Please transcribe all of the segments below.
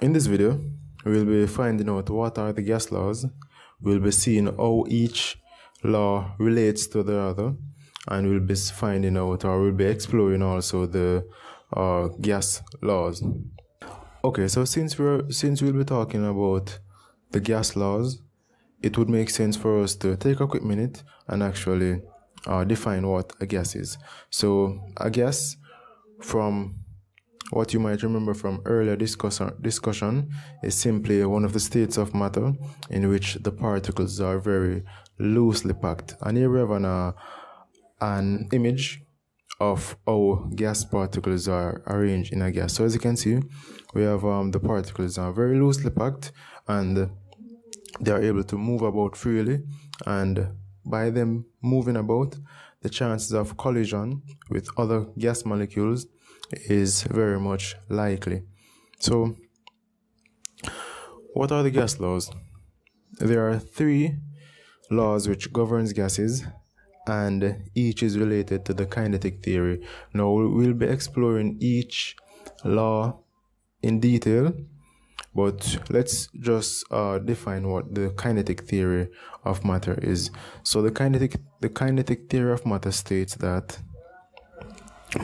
In this video, we'll be finding out what are the gas laws, we'll be seeing how each law relates to the other, and we'll be finding out or we'll be exploring also the uh, gas laws. Okay, so since we're since we'll be talking about the gas laws, it would make sense for us to take a quick minute and actually uh, define what a gas is. So a gas from what you might remember from earlier discussion, discussion is simply one of the states of matter in which the particles are very loosely packed. And here we have an, uh, an image of how gas particles are arranged in a gas. So as you can see, we have um, the particles are very loosely packed and they are able to move about freely and by them moving about, the chances of collision with other gas molecules is very much likely. So, what are the gas laws? There are three laws which governs gases and each is related to the kinetic theory. Now we'll be exploring each law in detail, but let's just uh, define what the kinetic theory of matter is. So the kinetic the kinetic theory of matter states that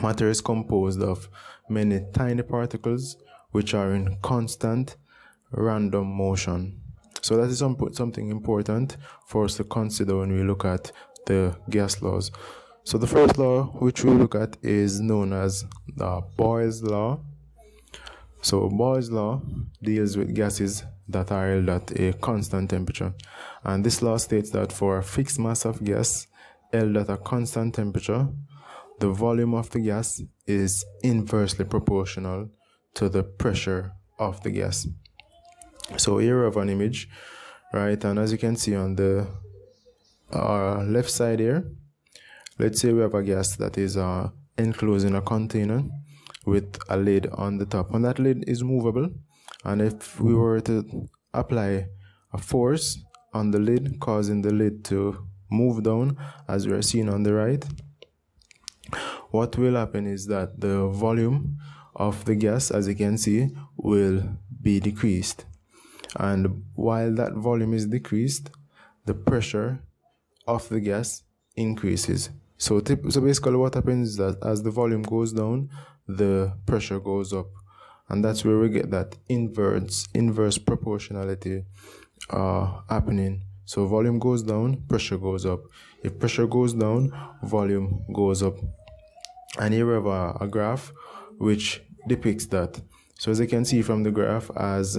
Matter is composed of many tiny particles which are in constant random motion. So that is something important for us to consider when we look at the gas laws. So the first law which we look at is known as the Boyle's law. So Boyle's law deals with gases that are held at a constant temperature. And this law states that for a fixed mass of gas held at a constant temperature, the volume of the gas is inversely proportional to the pressure of the gas. So here of an image, right? And as you can see on the uh, left side here, let's say we have a gas that is uh, enclosed in a container with a lid on the top. And that lid is movable. And if we were to apply a force on the lid, causing the lid to move down, as we are seeing on the right, what will happen is that the volume of the gas as you can see will be decreased. And while that volume is decreased the pressure of the gas increases. So tip, so basically what happens is that as the volume goes down the pressure goes up. And that's where we get that inverse inverse proportionality uh, happening so volume goes down pressure goes up. If pressure goes down volume goes up. And here we have a, a graph which depicts that. So as you can see from the graph as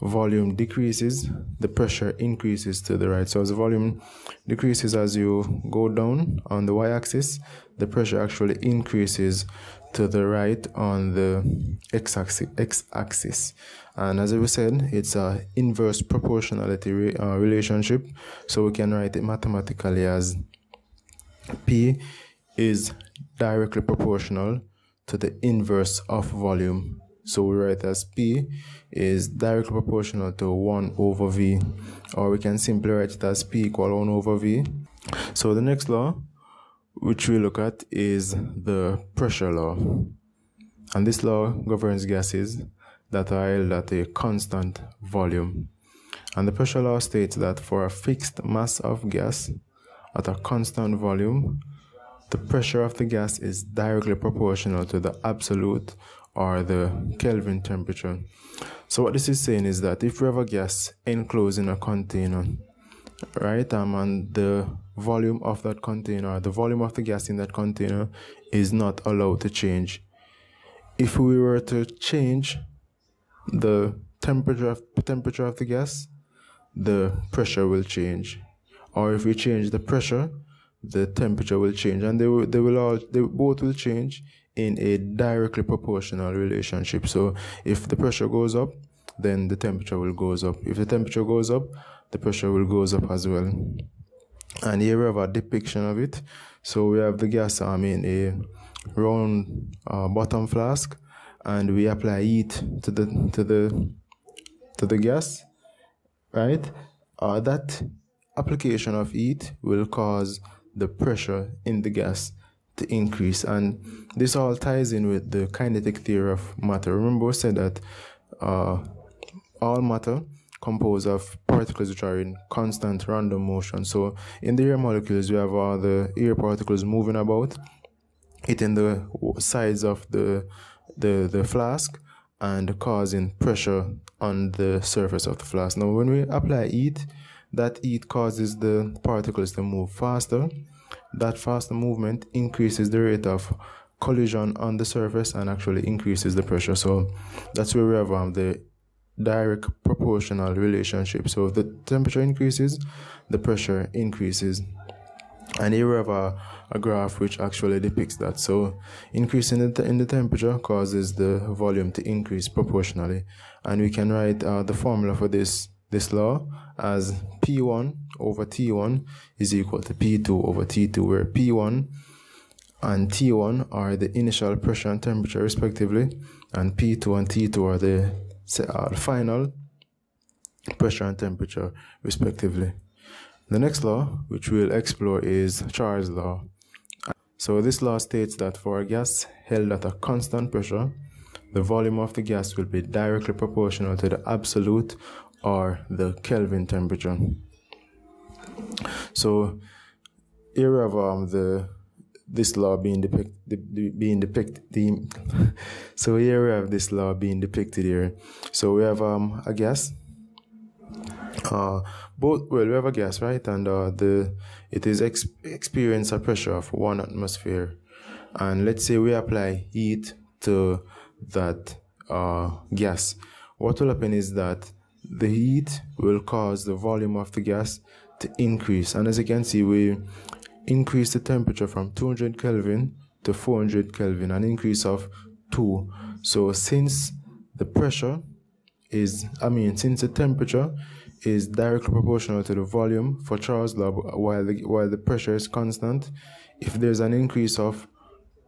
volume decreases the pressure increases to the right. So as the volume decreases as you go down on the y-axis the pressure actually increases to the right on the x-axis and as we said it's a inverse proportionality re uh, relationship so we can write it mathematically as p is directly proportional to the inverse of volume. So we write as P is directly proportional to 1 over V or we can simply write it as P equal 1 over V. So the next law which we look at is the pressure law. And this law governs gases that are held at a constant volume. And the pressure law states that for a fixed mass of gas at a constant volume, the pressure of the gas is directly proportional to the absolute or the Kelvin temperature. So what this is saying is that if we have a gas enclosed in a container, right, um, and the volume of that container, the volume of the gas in that container is not allowed to change. If we were to change the temperature of, temperature of the gas, the pressure will change. Or if we change the pressure, the temperature will change and they will they will all they both will change in a directly proportional relationship so if the pressure goes up then the temperature will goes up if the temperature goes up the pressure will goes up as well and here we have a depiction of it. So we have the gas i mean a round uh, bottom flask and we apply heat to the to the to the gas right? Uh, that application of heat will cause the pressure in the gas to increase. And this all ties in with the kinetic theory of matter. Remember we said that uh, all matter composed of particles which are in constant random motion. So in the air molecules, we have all the air particles moving about, hitting the sides of the the the flask and causing pressure on the surface of the flask. Now, when we apply heat, that heat causes the particles to move faster. That faster movement increases the rate of collision on the surface and actually increases the pressure. So that's where we have um, the direct proportional relationship. So if the temperature increases, the pressure increases. And here we have a, a graph which actually depicts that. So increasing the in the temperature causes the volume to increase proportionally. And we can write uh, the formula for this this law as P1 over T1 is equal to P2 over T2, where P1 and T1 are the initial pressure and temperature respectively, and P2 and T2 are the uh, final pressure and temperature respectively. The next law, which we'll explore, is Charles' law. So this law states that for a gas held at a constant pressure, the volume of the gas will be directly proportional to the absolute or the Kelvin temperature. So here we have um, the this law being depicted being depicted the, so here we have this law being depicted here. So we have um a gas. Uh both well we have a gas right? And uh the it is ex- experience a pressure of one atmosphere. And let's say we apply heat to that uh gas. What will happen is that the heat will cause the volume of the gas to increase. And as you can see we increase the temperature from 200 Kelvin to 400 Kelvin, an increase of 2. So since the pressure is, I mean, since the temperature is directly proportional to the volume for Charles' law, while the, while the pressure is constant, if there's an increase of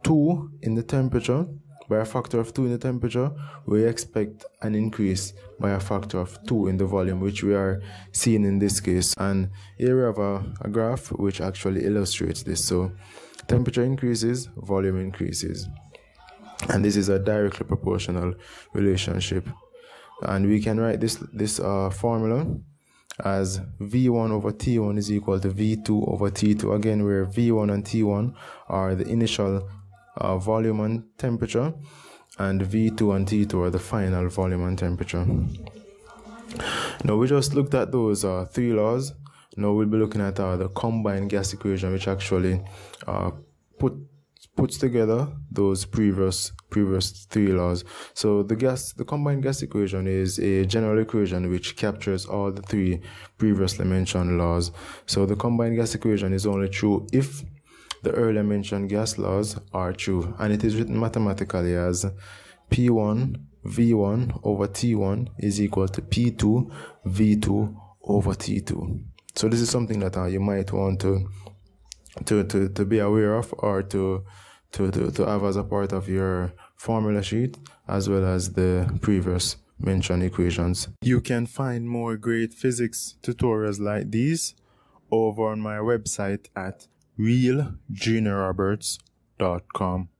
2 in the temperature, by a factor of 2 in the temperature, we expect an increase by a factor of 2 in the volume, which we are seeing in this case. And here we have a, a graph which actually illustrates this. So temperature increases, volume increases. And this is a directly proportional relationship. And we can write this, this uh, formula as V1 over T1 is equal to V2 over T2. Again, where V1 and T1 are the initial uh, volume and temperature, and V2 and T2 are the final volume and temperature. Now we just looked at those uh, three laws. Now we'll be looking at uh, the combined gas equation, which actually uh, put puts together those previous previous three laws. So the gas the combined gas equation is a general equation which captures all the three previously mentioned laws. So the combined gas equation is only true if the earlier mentioned gas laws are true, and it is written mathematically as P1 V1 over T1 is equal to P2 V2 over T2. So this is something that uh, you might want to, to to to be aware of or to, to to to have as a part of your formula sheet as well as the previous mentioned equations. You can find more great physics tutorials like these over on my website at realjuniorroberts.com.